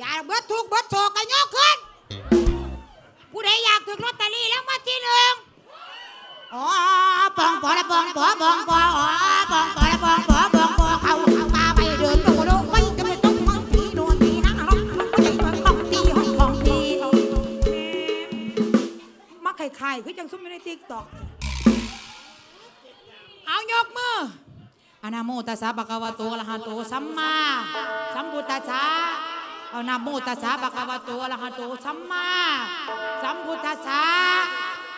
อย่าเบิดทุกเบิดโศกกันยกขึ้น ผู้ใดอยากถึงลอตเตอรี่แล้วมาที่หนึ่งอ๋อปองปอละปองปอบองปออ๋อปองปอละปองปอบองปอเขาเขาตาไปเดินโดโดไปจะไม่ต้องมองตีโดนตีนะน้องไม่ใช่ต้องต้องตีห้องของตีมาไข่ไข่คือจังซุ่มอยู่ในติ๊กตอกเอายกมืออนาโมตัสสะปะคะวะโตอะระหะโตสัมมาสัมพุทธัสสะ เอานะโมตัสสะปะคะวะโตอะระหะโตสัมมาสัมพุทธัสสะ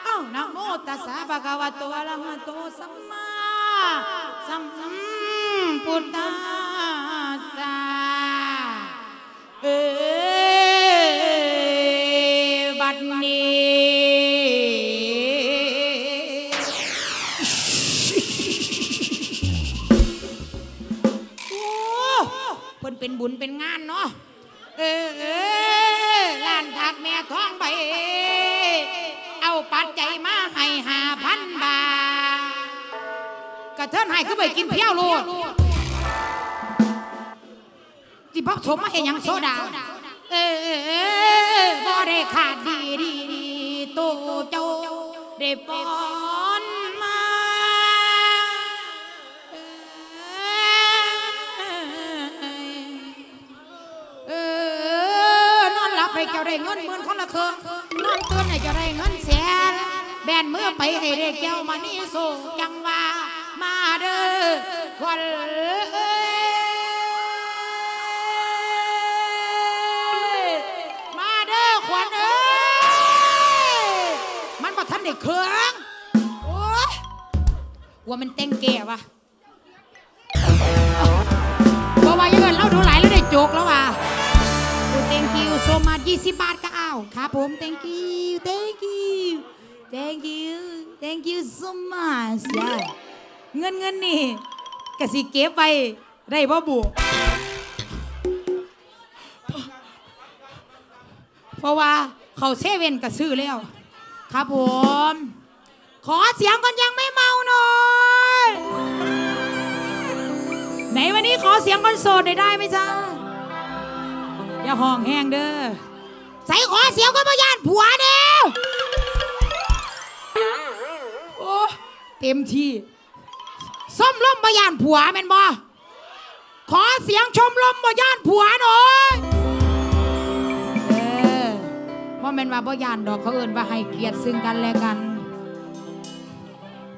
เอานะโมตัสสะปะคะวะโตอะระหะโตสัมมาสัมพุทธัสสะเอบัดนี้เป็นบุญเป็นงานเนาะ ออเออล้านถักแม่ท้องใบเอาปัจจัยมาให้หาพันบาทกระเทินให้ก็ไปกินเพี้ยวลูกจิพักสมมาเห็นยังโซดา เออเออเออบ่ได้ขาดดีดีดีโตเจ้าได้ปอ ได้เงินหมื่นคนละเครื่องนอนตื่นให้เจ้าได้เงินแสนแบนมือไปให้ได้แก้วมานี่สู่จังว่ามาเด้อควันเอ้ยมาเด้อควันเอ้ยมันบ่ทันได้เครื่องโอ้ยว่ามันเต็งแก่วะเพราะว่าเยอะเราดูหลายแล้วได้โจกแล้วว่ะ thank you so much 20 บาทก็เอาครับผม thank you thank you thank you thank you so much เงินเงินนี่กสิเก็บไปได้บ่บุเพราะว่าเขาเซเว่นก็ซื้อแล้ว ครับผม ขอเสียงกันยังไม่เมาหน่อยไหนวันนี้ขอเสียงคนโสดหน่อยได้ไหมจ๊ะ อย่าห้องแห้งเด้อใส่ขอเสียงก็มาย่านผัวเด้อโอ้เต็มที่ส้มล้มมาย่านผัวแม่นบ่ขอเสียงชมลมมาย่านผัวหน่อยเออว่าแม่นว่าบ่ย่านดอกเขาเอิ้นว่าให้เกียรติซึ่งกันและกัน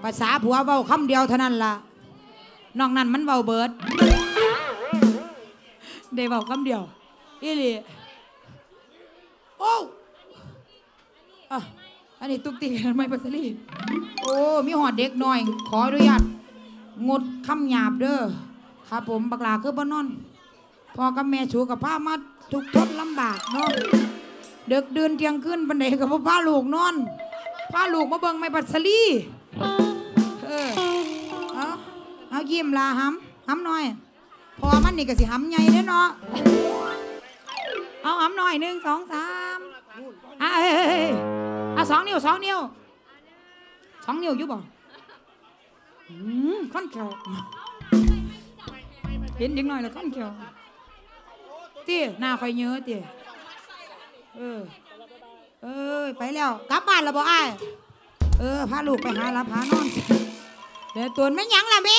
ภาษาผัวเว้าคำเดียวเท่านั้นล่ะนอกนั้นมันเบาเบิดได้เบาคำเดียว อีโอ้อะอันนี้ตุกตีกันไม่ปัสลีโอ้ มีหอดเด็กหน่อย ขออนุญาตงดคำหยาบเด้อครับผมบักลาคือบ้านนอนพอกับแม่ชูกับผ้ามาทุกทนลำบากเนาะเด็กเดินเที่ยงขึ้นบันไดกับพ่อพาลูกนอนพาลูกมาเบิ่งไม่ปัสลีเออเอาเอายิ้มลาห้ำห้ำหน่อย พอมันนี่ก็สิห้ำใหญ่เด้อเนาะ เอาหำหน่อยหนึ่งสองสามอะเอ้ยเอ้ยเอ้ยอะสองนิ้วสองนิ้วสองนิ้วอยู่บ่อืมค่อนแขวเห็นยังหน่อยแล้วค่อนแขวเตี้ยหน้าคอยเยอะเตี้ยเออเอ้ยไปแล้วกลับบ้านแล้วบ่อ้เออพาลูกไปหารับหานอนเดี๋ยวตัวไม่ยั้งละแม่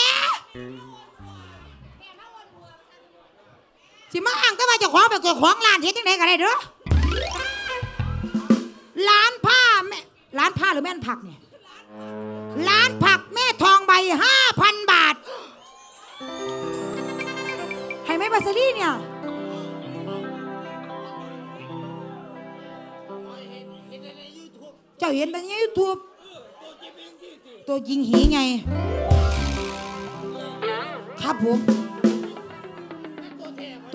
สิมาอ่างก็มาเจะของไปเกิดของร้านเฮ็ดจังไดก็ได้เด้อร้านผ้าแม่ร้านผ้าหรือแม่นผักเนี่ยร้านผักแม่ทองใบห้าพันบาทให้ไหมบาซารี่เนี่ยเจ้าเห็นแต่ในยูทูบตัวจริงหีไง ครับผม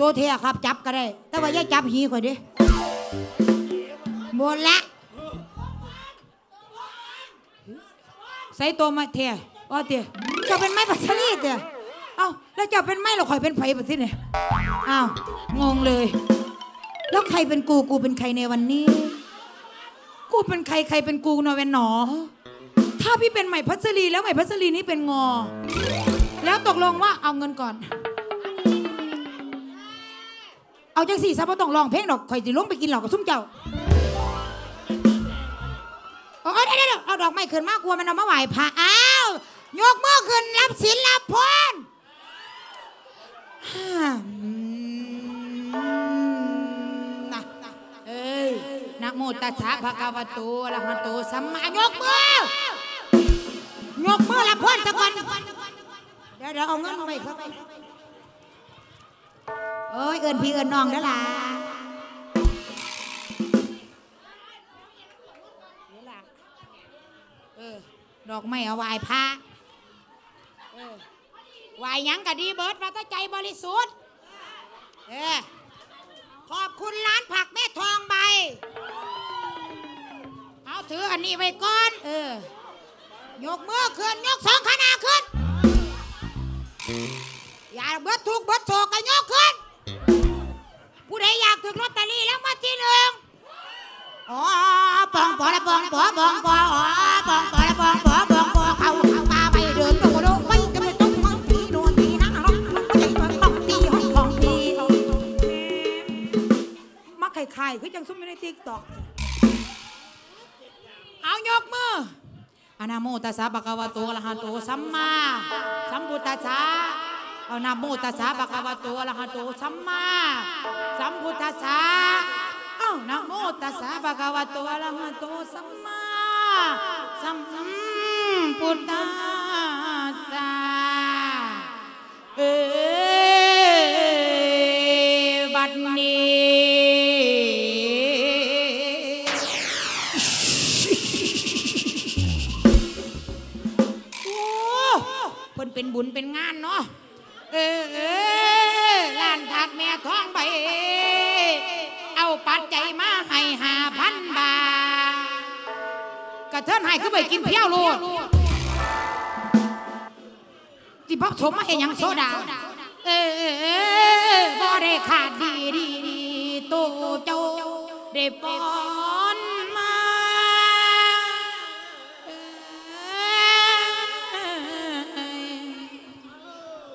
ตัวเทียครับจับก็ได้ แต่ว่าอย่าจับหีข่อยดิหมดละใส่ตัวมาเทียว่าเทียเจ้าเป็นไม้ปัสสลีเทียเอ้าแล้วเจ้าเป็นไม้หรอข่อยเป็นไผ่ปัสสิเนี่ยอ้าวงงเลย แล้วใครเป็นกูกูเป็นใครในวันนี้ กูเป็นใครใครเป็นกูนอเวนหนอ ถ้าพี่เป็นใหม่พัชรีแล้วใหม่พัชรีนี่เป็นงอ แล้วตกลงว่าเอาเงินก่อน เอาจังสี่ซะบ่ต้องร้องเพลงดอกข่อยสิลงไปกินเหล้ากับซุ่มเจ้าเอาเอาเดี๋ยวเดี๋ยวเอาดอกไม้ขึ้นมากลัวมันเอามาไหว้พระอ้าวยกมือขึ้นรับศีลรับพรฮ่านะนะเอ้ยนะโมตัสสะภะคะวะโตอะระหะโตสัมมายกมือยกมือรับพรซะก่อนเดี๋ยวเดี๋ยวเอาเงินมาไปครับ โอ้ยเอินพี่เอินน้องแล้วล่ะเดี๋ยวล่ะเออดอกไม้เอาไหว้พระเออไหว้หยังก็ดีเบิดว่าแตาใจบริสุทธิ์เออขอบคุณร้านผักแม่ทองใบ เอาถืออันนี้ไว้ก่อน เออ ยกมือขึ้น ยกสองขนาขึ้น อย่าเบิดทุกข์เบิดโศกก็ยกขึ้น ใดอยากถึงลอตเตอรี่แล้วมาที่หนึ่งอ๋อปองปอละปองปอปองปออ๋อปองปอละปองปอปองปอเขาเขาตาไปเดินโดโดไม่จำเป็นต้องมังทีโดนทีนะร้องไม่ใช่ต้องตีห้องของทีมาไข่ไข่คือจังซุ่มไม่ได้ติ๊กตอกเอายกมืออะนะโมตัสสะปะคะวะโตอะระหะโตสัมมาสัมพุทธัสสะ เอานะโมตัสสะภะคะวะโตอะระหะโตสัมมาสัมพุทธัสสะเอานะโมตัสสะภะคะวะโตอะระหะโตสัมมาสัมพุทธัสสะเอบัดนี้โอ้เพิ่นเป็นบุญเป็นงานเนาะ กระเทินให้คือไปกินเพี้ยวลูดที่พักสมมาเห็นยังโซดา เออเออเออบ่ได้ขาดดีดีดีโตเจ้าได้ปอนมา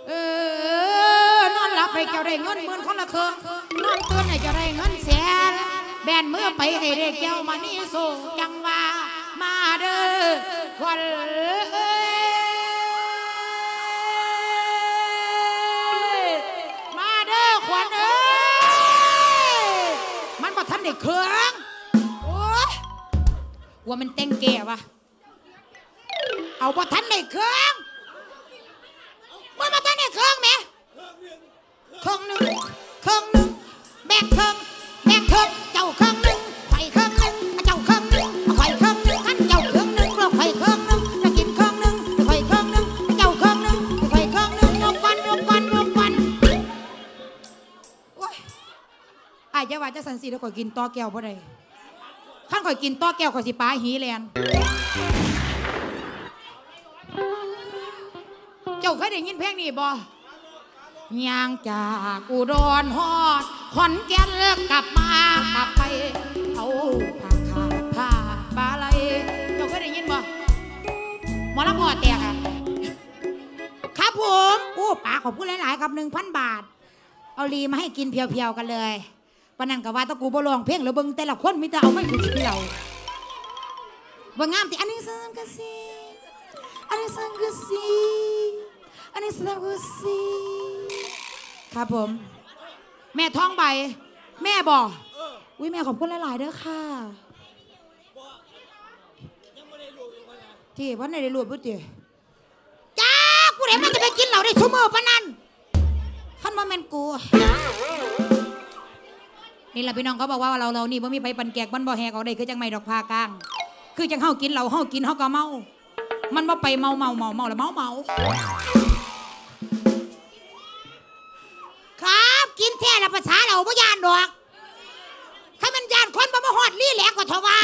เออนอนหลับให้เจ้าได้เงินหมื่นคนละเคืองนอนตื่นให้เจ้าได้เงินแสนแบนมือไปให้เรียกเจ้ามานี่สู่จังว ควันเอ้ยมาเด้อควันเอ้ยมันบ่ทันได้เครื่องโอ้ยว่ามันเต็งแก่วะเอาบ่ทันได้เครื่องมันมาทันได้เครื่องไหมเครื่องหนึ่ง จ้าว่าจะสันสีแล้วข่อยกินต่อแก้วพอได้ขั้นข่อยกินต่อแก้วข่อยสิป้าหีแลนเจ้าเคยได้ยินเพลงนี้บ่ยางจากอุดรฮอดขอนแก่นกลับมากลับไปเอาผ้าขาดผ้าบาลัยเจ้าเคยได้ยินบ่หมอลำพอแตกอะครับผมโอ้ป๋าขอบคุณหลาย ๆ ครับหนึ่งพันบาท เอาลีมาให้กินเพียว ๆ กันเลย วันนั้นก็ว่าตะกูบ่ลองเพลงแล้วเบิ่งแต่ละคนมีแต่เอาไม่ถูกเที่ยวบ่งามติอันนี้ซันกะซีอันนี้สังกุสีอันนี้สังกุสีครับผม แม่ท้องใบ แม่บอกอุ้ยแม่ขอบคุณหลายๆเด้อค่ะที่วันไหนได้รวดพุทธิจ้ากูเห็นมันจะไปกินเหล่าได้ชั่วโมงปะนั่นขั้นมาแมนกู นี่แหละพี่น้องเขาบอกว่าเราเรานี่บ่มีไปปันแกกบ้านบ่แหกเอาได้คือจังไม่ดอกพากลาง คือจังเฮากินเหล้าเฮากินเฮาก็เมา มันบ่ไปเมาเมาเมาเมาแล้วเมาเมาครับกินแท้ละภาษาเราบ่ยานดอกถ้ามันยานคนบ่มาฮอดลี่แหลกกว่าทว่า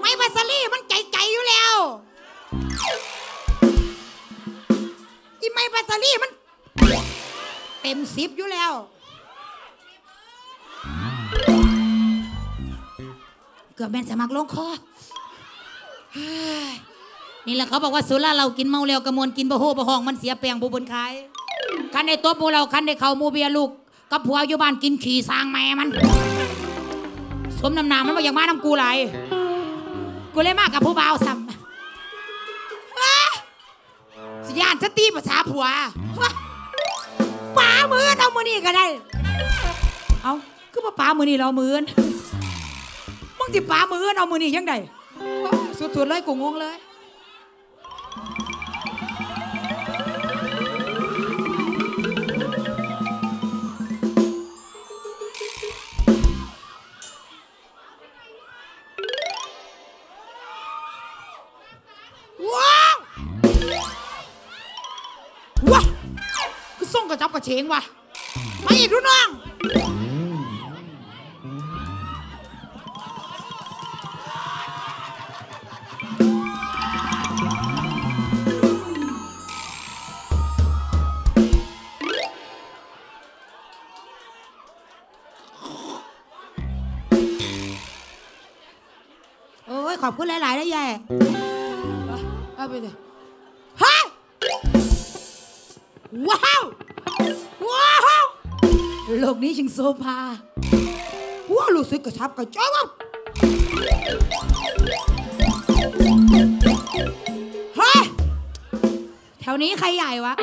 ไม่วาซาลี่มันใจใจอยู่แล้วอีไม่วาซาลี่มัน เต็มสิบอยู่แล้ว เกือบแม่นสมัครลงคอนี่แหละเขาบอกว่าสุราเรากินเมาแล้วกระมวลกินบะโฮบะหองมันเสียแปลงบูบนขายคันในต๊ะหมูเราคันในเขามูเบียลูกกับผัวอยู่บ้านกินขี่สร้างแม่มัน สมน้ำหนามันมาอย่างมาน้ำกูไหลกูเลยมากกับผู้บ่าวซ้ำสยานสตีภาษาผัวว้าป๋ามือเอามือนี่ก็ได้เอา คือมาป๋ามือนี่เรามือนมึงสิป๋ามือเอามือนี่ยังไงสุดๆเลยกูงงเลยว้าวว้าคือส่งกระจับกระเฉงว่ะมาอีกรุ่นน้อง โอ้ยขอบคุณหลายๆนะยายเอาไปเลยเฮ้ยว้าว ว้าวโลกนี้ชิงโซภาว้าวรู้สึกกระชับกระจายว่ะเฮ้ยแถวนี้ใครใหญ่วะ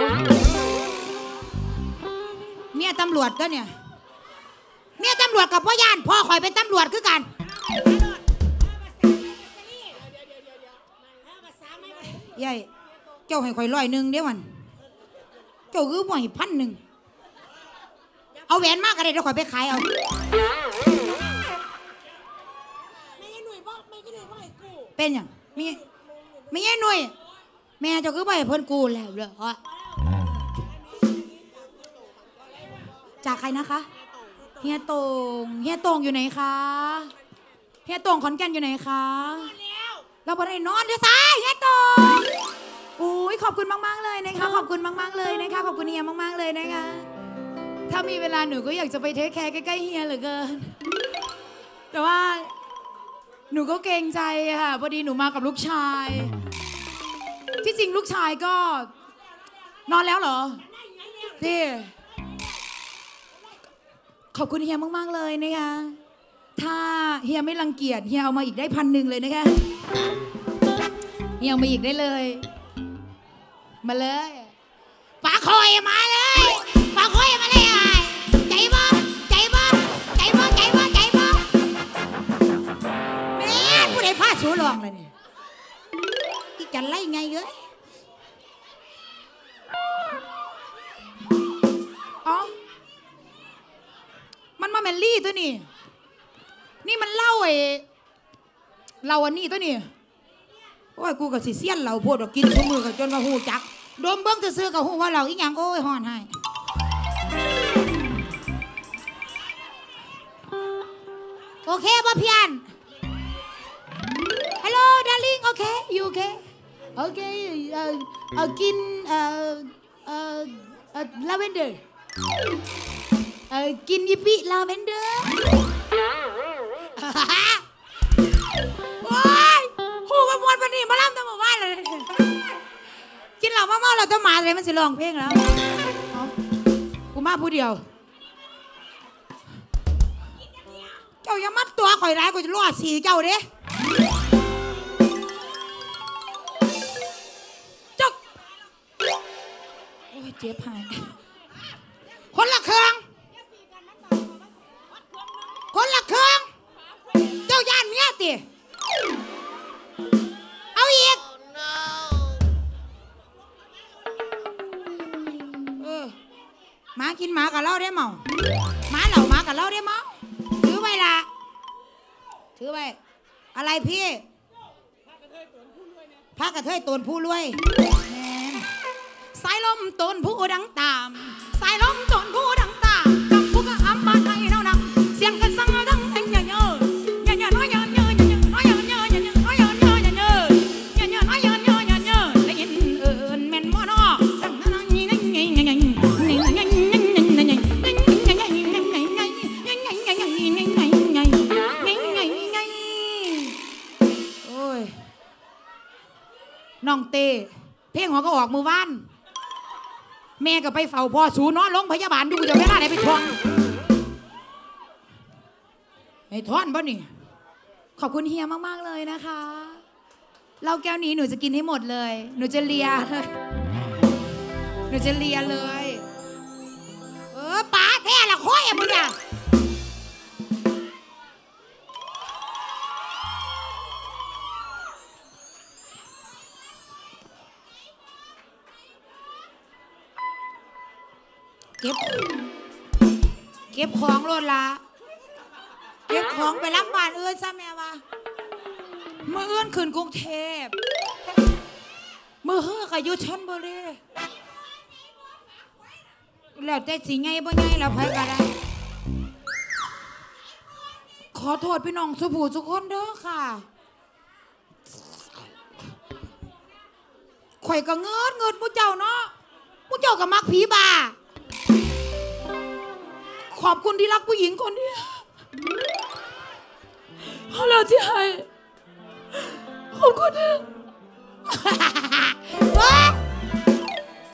เมียตำรวจก็เนี่ย เมียตำรวจกับพ่อย่านพ่อคอยเป็นตำรวจคือกัน ยายเจ้าให้ข่อยร้อยหนึ่งเดี๋ยวมันเจ้าคือบ่ให้พันหนึ่งเอาแหวนมากอะไรเดี๋ยวข่อยไปขายเอาเป็นหยังมีไม่ใช่หน่ยแม่เจ้าคือบ่ให้เพิ่นกูแล้วเหรอจากใครนะคะเฮียโตงเฮียโตงอยู่ไหนคะเฮียโตงขอนแก่นอยู่ไหนคะเราบ่ได้นอนด้วยซ้ายเฮียโตง ขอบคุณมาก ๆ เลยนะคะ ขอบคุณมาก ๆ เลยนะคะ ขอบคุณเฮียมาก ๆ เลยนะคะ ถ้ามีเวลาหนูก็อยากจะไปเทคแคร์ใกล้ ๆ เฮียเหลือเกิน แต่ว่าหนูก็เกรงใจค่ะ พอดีหนูมากับลูกชาย ที่จริงลูกชายก็ นอนแล้วเหรอพี่ขอบคุณเฮียมาก ๆ เลยนะคะ ถ้าเฮียไม่รังเกียจเฮียเอามาอีกได้พันหนึ่งเลยนะคะ เฮียเอามาอีกได้เลย มาเลยปลาคอยมาเลยปลาคอยมาเลยไอ้ใจบ่ใจบ่ใจบ่ใจบ่ใจบ่แม่ผู้ใดพาสูลองเลยเนี่ยอีจันไล่ไงเอ้ยอ๋อมันมาแมนลี่ตัวนี่นี่มันเล่าไอ้เราอันนี้ตัวนี่ โอ้ยกูกับสิเซียนเราพดว่ากินทุกมือกับจนว่าหูจักดมเบิ้งซื้อกับหูว่าเราอีหยังโอ้ยห่อนให้โอเคป่ะพี่อัน Hello darling โอเค you okay โอเคเอ่อเอ่อกินเอ่อเอ่อเอ่อ lavender เอ่อกินยิปปี้ lavender โอ้ยหูมามว นี่มาล่ำตั้งหมู่บ้านเลย กินเหล้ามาเมาเราจะมาเลยมันสิร้องเพลงแล้วเอากูมาผู้เดียว เจ้าอย่ามัดตัวข่อยร้ายกูจะรอดสีเจ้าเด้เจ้าโอ้ยเจ็บหายคนละเครื่อง คนละเครื่อง เจ้าย่านเมียติ หมากินหมากับเล่าได้เมาหมาเหล่าหมากับเล่าได้เมาถือไว้ละถือไว้อะไรพี่พระกระเทยตนผู้รวยแม่นสายลมตนผู้ดังตาม สายลมตนผู้ วก็ออกมือว่าน แม่ก็ไปเฝ้าพ่อสูนอนลงพยาบาลดูจะเวลาไห้ไปทวงไอ้ท่อนบ่นี่ ขอบคุณเฮียมาก ๆ เลยนะคะเราแก้วนี้หนูจะกินให้หมดเลย หนูจะเลียหนูจะเลียเลย เออป้าแท้ละค่อยมึงอะ ก็บของโลดละเก็บของไปรับบ้านเอื้อนซะแม่วะมือเอื้อนขึ้นกรุงเทพมือเฮือกอายุชนบุรีแล้วแต่สิไงบ่ไงแล้วไผก็ได้ขอโทษพี่น้องสุภูทุกคนเด้อค่ะข่อยก็เงินเงินผู้เจ้าเนาะผู้เจ้าก็มักผีบ้า ขอบคุณที่รักผู้หญิงคนนี้เอาแล้วที่ให้ขอบคุณนะ